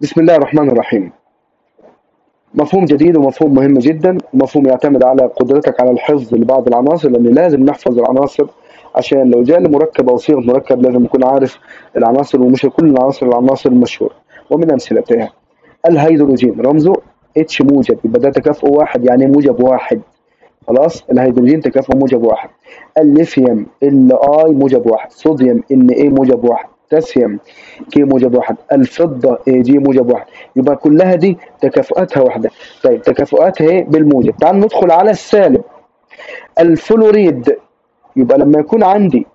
بسم الله الرحمن الرحيم. مفهوم جديد ومفهوم مهم جدا. ومفهوم يعتمد على قدرتك على الحفظ لبعض العناصر لأن لازم نحفظ العناصر عشان لو جاء مركب أو صيغة مركب لازم نكون عارف العناصر ومش كل العناصر العناصر المشهورة. ومن أمثلتها. الهيدروجين. رمزه H موجب. يبقى ده تكافؤ واحد يعني موجب واحد. خلاص؟ الهيدروجين تكافؤ موجب واحد. الليثيوم Li موجب واحد. صوديوم Na موجب واحد. بوتاسيوم K موجب واحد. الفضة اي جي موجب واحد. يبقى كلها دي تكافؤاتها واحدة. طيب تكافؤاتها إيه؟ بالموجب. تعال ندخل على السالب. الفلوريد. يبقى لما يكون عندي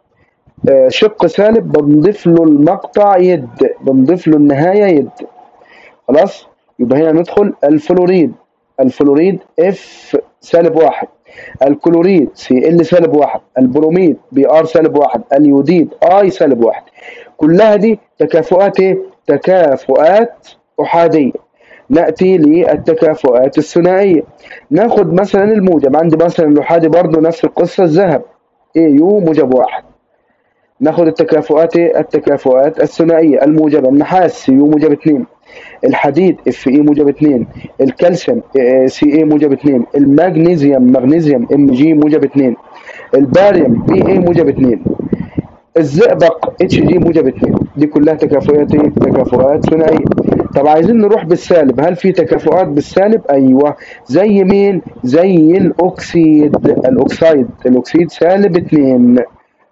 آه، شق سالب بنضيف له المقطع يد. بنضيف له النهاية يد. خلاص؟ يبقى هنا ندخل الفلوريد. الفلوريد F سالب واحد. الكلوريد Cl سالب واحد. البروميد Br سالب واحد. اليوديد I سالب واحد. كلها دي تكافؤات إيه؟ تكافؤات أحادية. نأتي للتكافؤات الثنائية. ناخد مثلا الموجب. عندي مثلا الأحادي برضو نفس القصة الذهب. Au موجب واحد. ناخد التكافؤات إيه؟ التكافؤات الثنائية. الموجبه النحاس يو موجب 2 الحديد Fe موجب 2 الكالسيوم سي إي موجب 2 المغنيسيوم مغنيسيوم Mg موجب 2 الباريوم Ba موجب 2 الزئبق اتش جي موجب 2 دي كلها تكافؤات؟ تكافؤات ثنائية. طب عايزين نروح بالسالب. هل في تكافؤات بالسالب؟ أيوه. زي مين؟ زي الأكسيد. الاكسيد الأكسيد سالب 2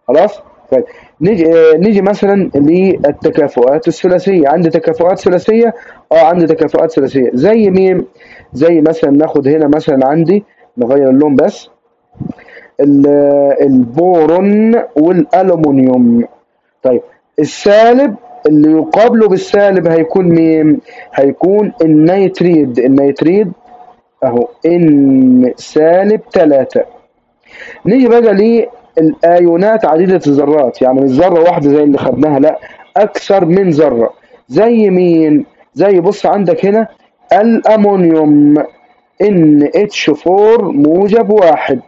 خلاص؟ طيب. نيجي آه، نيجي مثلا للتكافؤات الثلاثية. عندي تكافؤات ثلاثية؟ آه عندي تكافؤات ثلاثية. زي مين؟ زي مثلا ناخد هنا مثلا عندي نغير اللون بس. البورون والألومنيوم. طيب السالب اللي يقابله بالسالب هيكون مين؟ هيكون النيتريد. النيتريد أهو N سالب 3 نيجي بقى للآيونات عديدة الذرات. يعني مش ذرة واحدة زي اللي خدناها لا أكثر من ذرة. زي مين؟ زي بص عندك هنا الأمونيوم. NH 4 موجب واحد.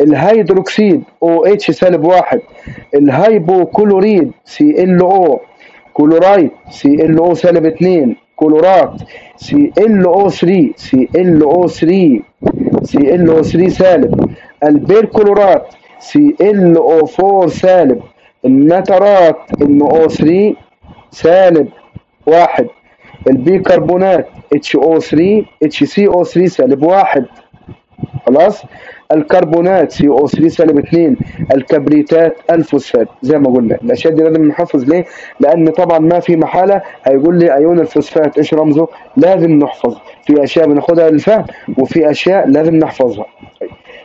الهيدروكسيد OH سالب واحد. الهيبوكلوريد ClO كلورايد ClO سالب 2 كلورات سي ال أو 3 سي ال أو 3 سي ال أو 3 سالب. البيركلورات ClO 4 سالب. النترات NO 3 سالب واحد. البيكربونات اتش أو 3 اتش سي أو 3 سالب واحد. خلاص؟ الكربونات CO 3 سالب 2 الكبريتات الفوسفات. زي ما قلنا الاشياء دي لازم نحفظ ليه؟ لأن طبعا ما في محالة هيقول لي ايون الفوسفات إيش رمزه؟ لازم نحفظ. في أشياء بناخدها للفهم وفي أشياء لازم نحفظها.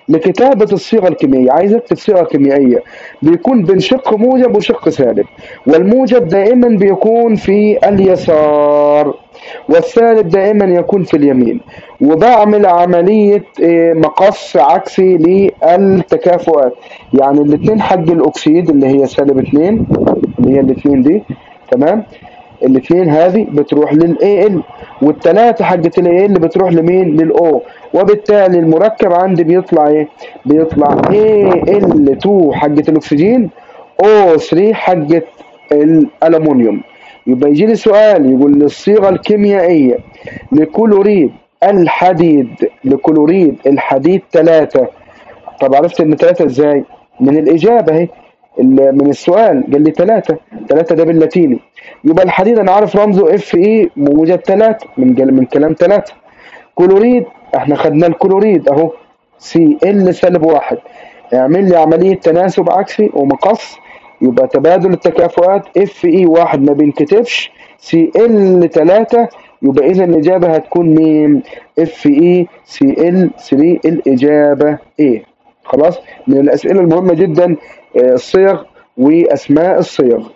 لكتابة الصيغة الكيميائية عايز اكتب صيغة كيميائية بيكون بين شق موجب وشق سالب والموجب دائما بيكون في اليسار. والسالب دائما يكون في اليمين. وبعمل عملية إيه، مقص عكسي للتكافؤات. يعني الاثنين حق الأكسيد اللي هي سالب 2 اللي هي الاثنين دي تمام؟ الاثنين هذه بتروح والثلاثة حقت الاي ال بتروح لمين؟ للاو وبالتالي المركب عندي بيطلع إيه؟ بيطلع اي ال 2 حقت الأكسجين أو 3 حقت الالومنيوم يبقى يجي لي سؤال يقول لي الصيغة الكيميائية. لكلوريد الحديد لكلوريد الحديد 3 طب عرفت إن 3 إزاي؟ من الإجابة أهي من السؤال قال لي 3 3 ده باللاتيني. يبقى الحديد أنا عارف رمزه إف إي موجب 3 من من كلام 3 كلوريد إحنا خدنا الكلوريد أهو Cl سالب واحد. اعمل لي عملية تناسب عكسي ومقص. يبقى تبادل التكافؤات Fe واحد ما بينكتبش Cl 3 يبقى اذا الإجابة هتكون مين FeCl 3 الإجابة إيه خلاص؟ من الأسئلة المهمة جدا آه، الصيغ وأسماء الصيغ.